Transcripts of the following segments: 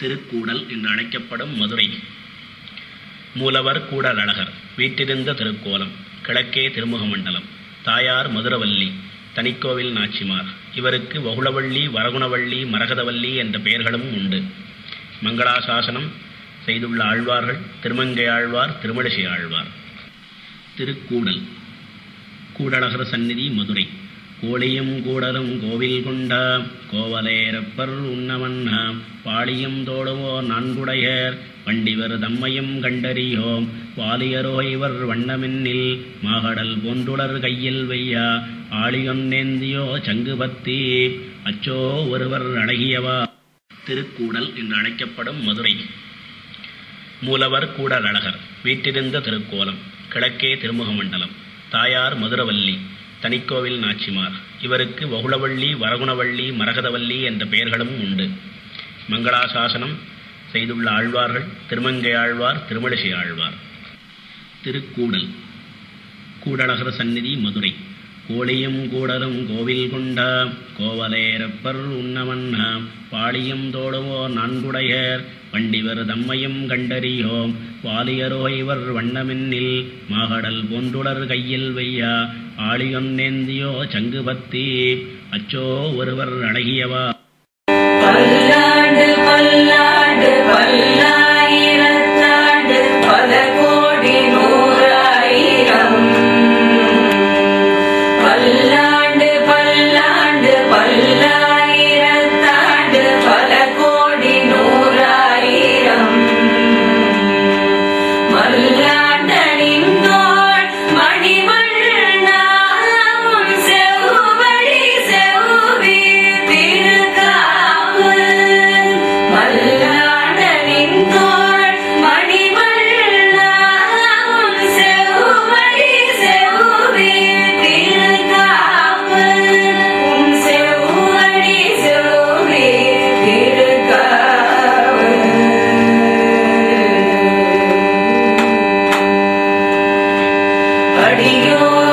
திருக்கூடல் என்று அழைக்கப்படும் மதுரை. மூலவர் கூடல் அழகர் திருக்கோலம் கிழக்கே திருமுகமண்டலம் தாயார் மதுரவல்லி தனிக்கோவில் நாச்சிமார். இவருக்கு வகுளவள்ளி வரகுணவள்ளி மரகதவல்லி என்ற பெயர்களும் உண்டு. மங்களாசாசனம் செய்துள்ள ஆழ்வார்கள் திருமங்கை ஆழ்வார் திருமழிசை ஆழ்வார். திருக்கூடல் கூடலகர் சந்நிதி மதுரை. கோழியும் கூடலும் கோவில் கொண்டா கோவலேரப்பர் உண்ணவண்ணா பாளியும் தோடுவோ நான்குடையர் வண்டிவர் தம்மையும் கண்டறியோம். வாலியரோ இவர் வண்ணமென்னில் மாகடல் போன்றுடர் கையில் வையா ஆளியொன்னேந்தியோ சங்கு பத்தி அச்சோ ஒருவர் அழகியவா. திருக்கூடல் என்று அழைக்கப்படும் மதுரை. மூலவர் கூட அழகர் வீற்றிருந்த திருக்கோலம் கிழக்கே திருமுகமண்டலம் தாயார் மதுரவல்லி. தனிக்கோவில் நாச்சிமார். இவருக்கு வகுளவள்ளி வரகுணவள்ளி மரகதவல்லி என்ற பெயர்களும் உண்டு. மங்களாசாசனம் செய்துள்ள ஆழ்வார்கள் திருமங்கை ஆழ்வார் திருமழிசை ஆழ்வார். திருக்கூடல். கூடலகர் சந்நிதி மதுரை. கோழியும் கூடலும் கோவில் கொண்டா கோவலேரப்பர் உண்ணவண்ணா. பாளியம் தோடுவோர் நான்குடையர். வண்டிவர் தம்மையும் கண்டறியோம். வாலியரோ இவர் வண்ணமென்னில் மாகடல் போன்றுடர் கையில் வையா. ஆளியொன்னேந்தியோ சங்கு பத்தி அச்சோ ஒருவர் அழகியவா. அடியோமோடும்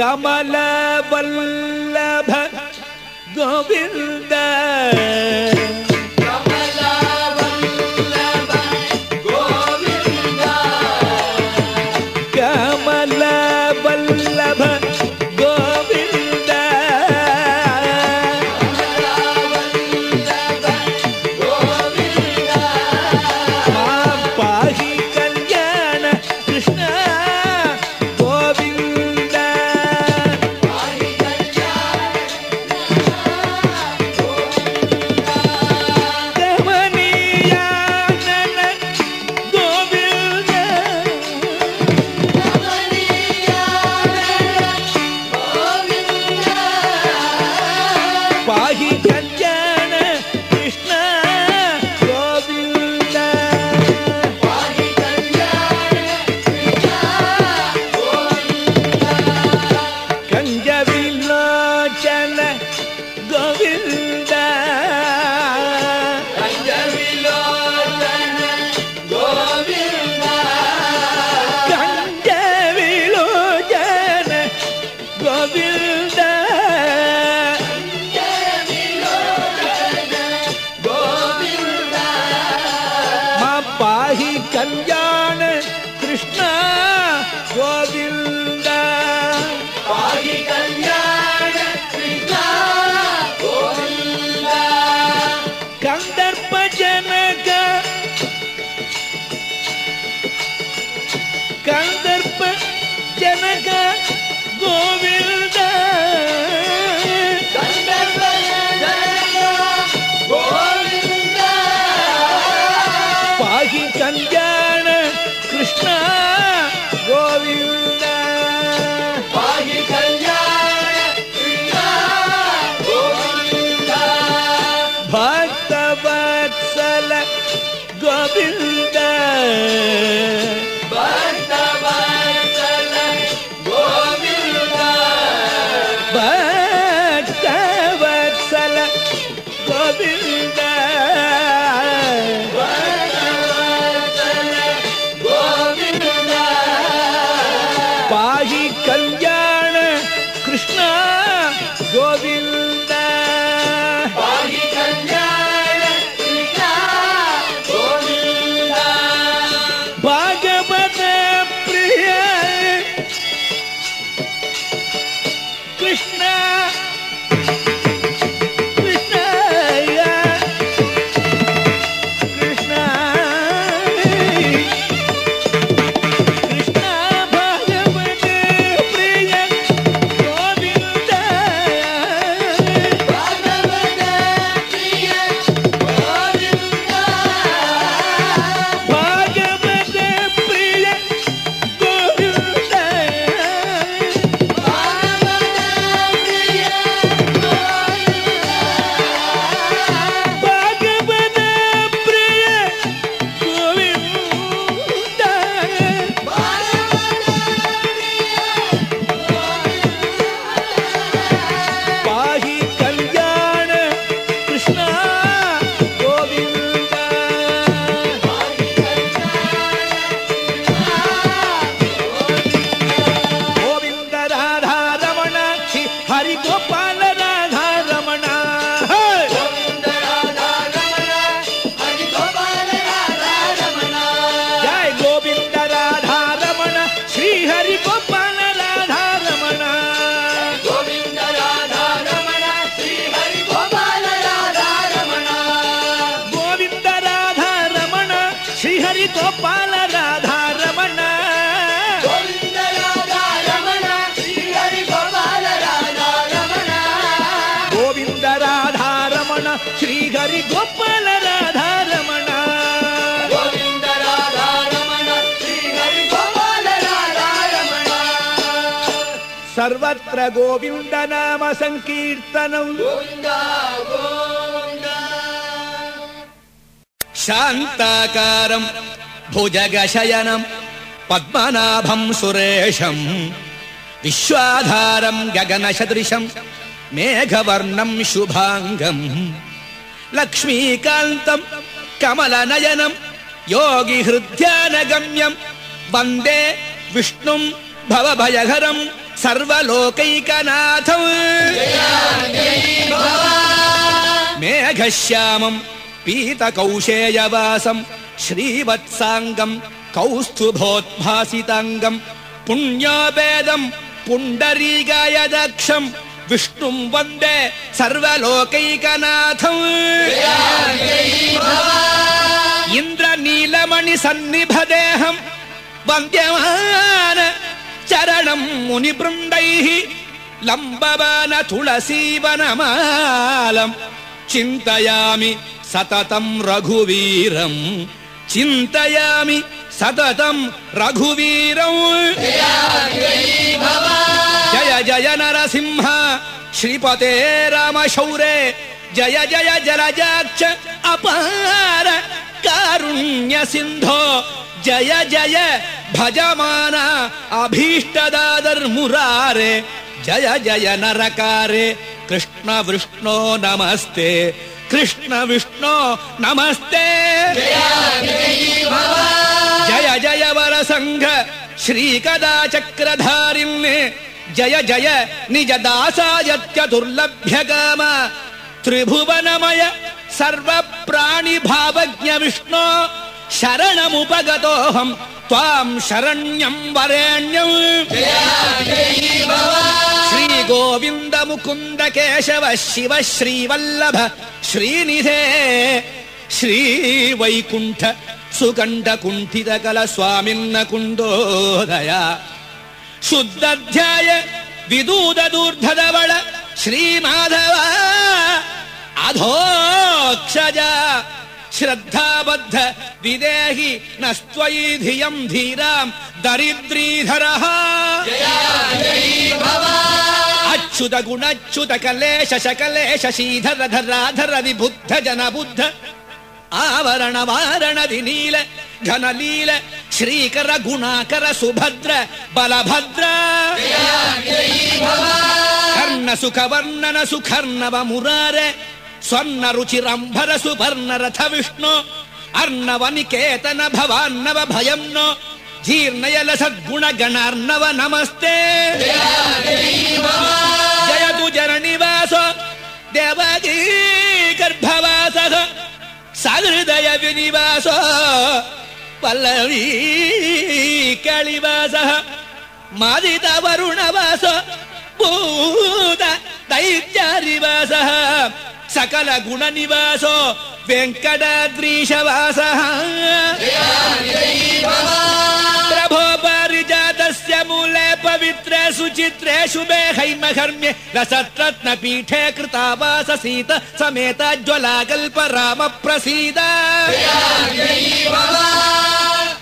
ಕಮಲ ವಲ್ಲಭ ಗೋವಿಂದ yeah. لم सर्वत्र गोविन्दनाम सङ्कीर्तनम् शान्ताकारम् भुजगशयनम् पद्मनाभम् सुरेशम् विश्वाधारम् गगनसदृशम् मेघवर्णम् शुभाङ्गम् लक्ष्मीकान्तम् कमलनयनं योगिहृद्यानगम्यं वन्दे विष्णुम् भवभयहरम् सर्वलोकैकनाथम्। मेघश्यामम् पीतकौशेयवासम् श्रीवत्साङ्गम् कौस्तुभोद्भासिताङ्गम् पुण्या वेदं पुण्डरीगायदक्षम् విష్ణుం వందే సర్వలోకైకనాథం ఇంద్రనీలమణి సన్నిభదేహం వంద్యమాన చరణం ముని బృందై లంబవన తులసీవనమాలం చింతయామి సతతం రఘువీరం చింతయామి సతతం రఘువీరం జయ य जय नरसिंह। श्रीपते रामशौरे। जय जय जलजाक्ष अपार कारुण्य सिन्धो। जय जय भजमान अभीष्टदादर्मुरारे जय जय नरकारे। कृष्ण विष्णो नमस्ते। कृष्ण विष्णो नमस्ते। जय जय वरसङ्घ संघ श्रीकदा चक्रधारिणे जय जय निज दासायत्य त्रिभुवनमय सर्वप्राणिभावज्ञ विष्णो शरणमुपगतोऽहम् त्वाम् शरण्यम् वरेण्यम्। श्रीगोविन्द मुकुन्द केशव शिव श्रीवल्लभ श्रीनिधे। श्रीवैकुण्ठ सुकण्ठकुण्ठितकल स्वामिन्न कुण्डोदय शुद्धध्याय विदूद श्रीमाधव अधोक्षज श्रद्धाबद्ध विदेहि नस्त्वयि धियम् धीराम् दरिद्रीधरः। अच्युत गुणच्युत कलेश शकलेश शशीधर धराधर विबुद्ध जन बुद्ध आवरणील घन लील श्रीकर गुणाकर सुभद्र बलभद्र कर्ण सुखवर्णन सुखर्णव मुरार स्वर्ण स्वर्णरुचिरम्भर सुपर्णरथ विष्णु अर्णव निकेतन भवान्नव भयं नो जीर्णयलसद्गुणगणार्णव नमस्ते जयतु जननिवास निवास देवादीगर्भवासः சகிருதய விநிவாசோ பல்லவி களிவாச மதித வருணவாச பூத दैत्यारिवास सकल गुण निवासो वेंकटाद्रीशवास पवित्रे सुचित्रे शुभे हैमहर्म्ये रसत्रत्नपीठे कृता वासीत समेताज्ज्वलाकल्प राम प्रसीदा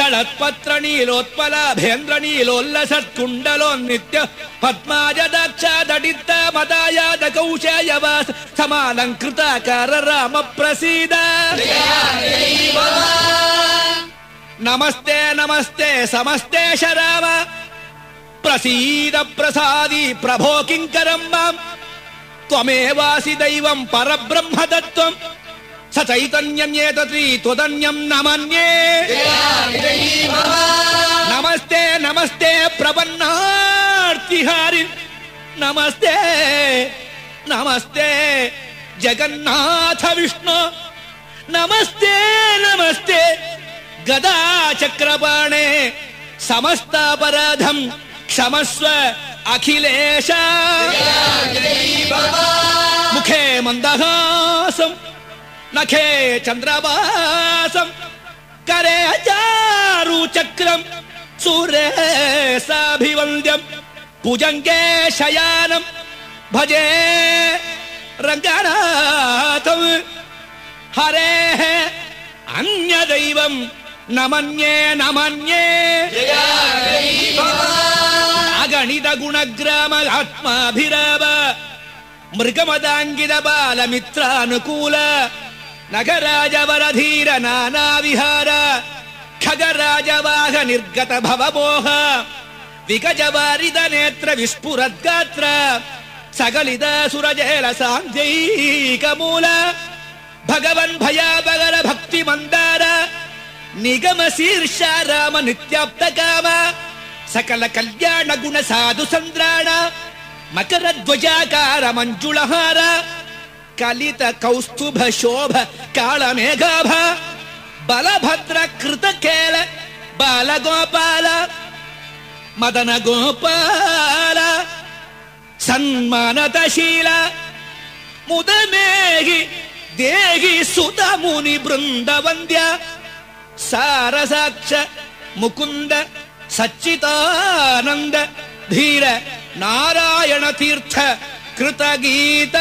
तडत्पत्रणी लोत्पला भेन्द्रणी लोल्लषत् कुण्डलोन्नित्य पद्माज दक्षा दडिता मदाया दकौशाय वास समानम् राम प्रसीद नमस्ते नमस्ते समस्ते श प्रसीद प्रसादि प्रभो किङ्करम् माम्। त्वमेवासि दैवम् परब्रह्मदत्त्वम्। स चैतन्यम् त्वदन्यम् न मन्ये नमस्ते नमस्ते प्रपन्नार्तिहारि। नमस्ते नमस्ते जगन्नाथ विष्णु। नमस्ते नमस्ते गदाचक्रपाणे समस्तापराधम्। क्षमस्व अखिलेश मुखे मंदहासम नखे चंद्रवासम करे चारुचक्रम् सूरे साभिवन्द्यम् भुजङ्गे शयानम भजे रङ्गनाथम् हरेः अन्यदैवम् न नमन्ये न मन्ये गणितगुणग्रामलात्माभिराव मृगमदाङ्गित बालमित्रानुकूल नगराजवरधीर नानाविहार खगराजवाह निर्गत भवमोह विगजवारिद नेत्र विस्फुरद्गात्र सकलिदा सुरजैरसाञ्जैकमूल भगवन् भया बन्दा निगम शीर्ष राम नित्याप्त कामा सकल कल्याण गुण साधु सन्द्राण मकर ध्वजाकार मञ्जुलहार कलित कौस्तुभ शोभ कालमेघाभ बलभद्र कृत कृतखेल बालगोपाल मदन गोपाल सन्मानतशील मुदमेहि देहि सुत मुनि बृन्दवन्द्या सारसाक्ष मुकुन्द सच्चिदानन्द धीर नारायण तीर्थ कृतगीत।